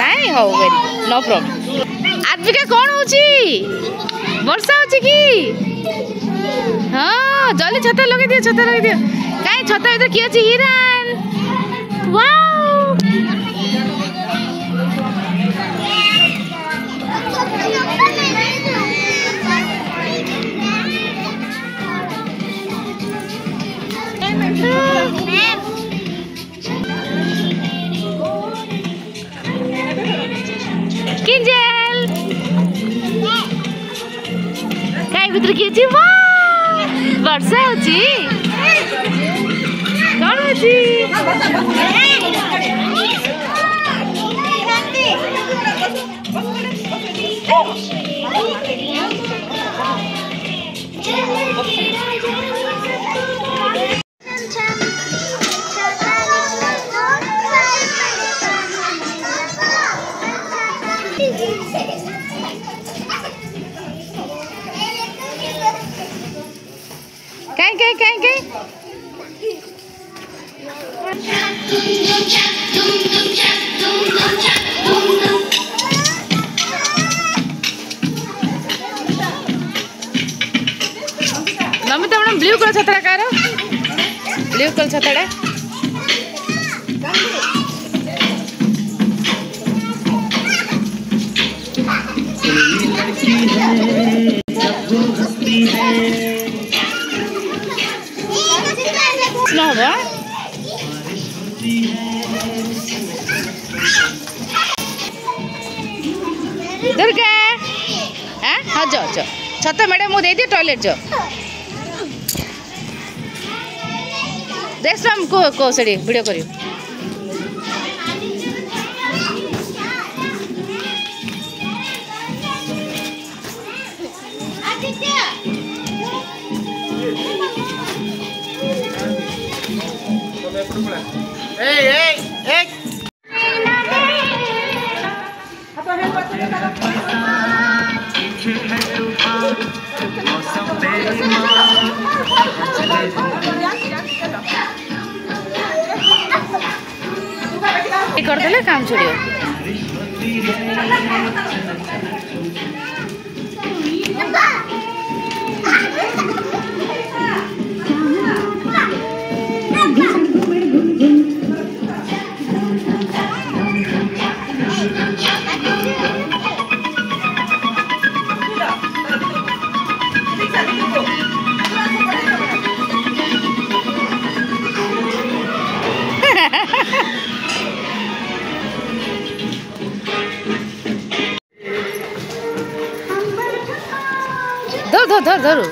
ନାଇଁ ହଉ very no problem ଆଦ୍ବିକା କ'ଣ ହେଉଛି? ବର୍ଷା ହେଉଛି କି? ହଁ ଜଲ୍ଦି ଛତା ଲଗେଇ ଦିଅ ଛତା ଲଗେଇ ଦିଅ। କାଇଁ ଛତା ଭିତରେ କିଏ ଅଛି? Hiran. Wow କିଞ୍ଜେଲ କାଇଁ ଭିତରେ କିଏ ଅଛି ବା ବର୍ଷା ହେଉଛି କ'ଣ Cái cái cái cái. நம்ம தமிழம் ப்ளூ கலர் சத்தடை காரோ ப்ளூ கலர் சத்தடை दुर्गा हाँ? हाँ जाओ छत मैडम मुझे दे टॉयलेट जाओ। देख को को वीडियो करियो। Hei, hei, hei. Ricordale il cancello. धरू।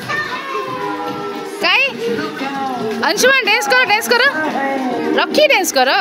अंशुमान डांस करो डांस करो। रखी डांस करो।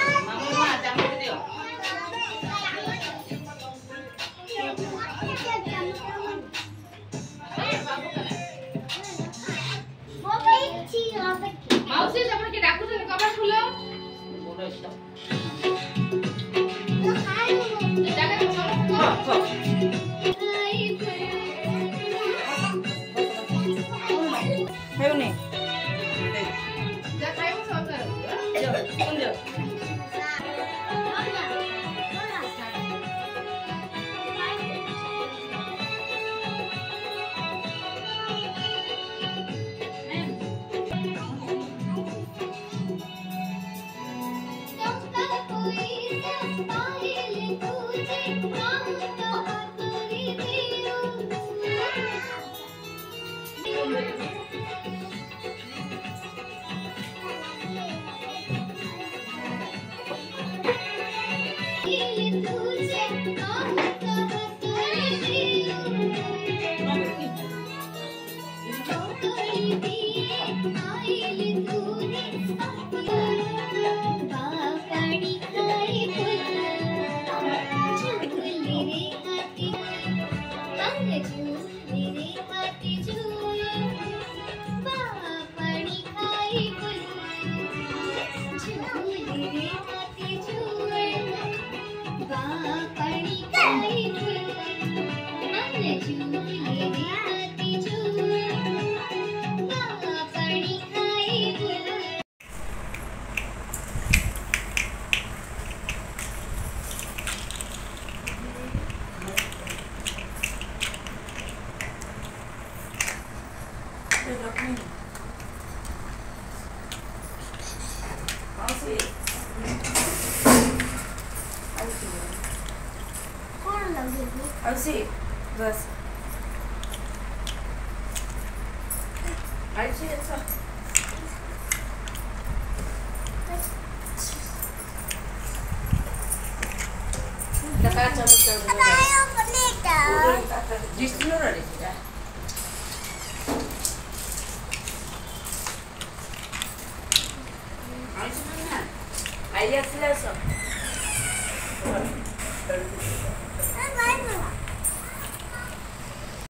出去走 Así, vas. Ahí sí, eso. Taka chamo chamo. Tayo palita. Just no ready. Ayos lang so.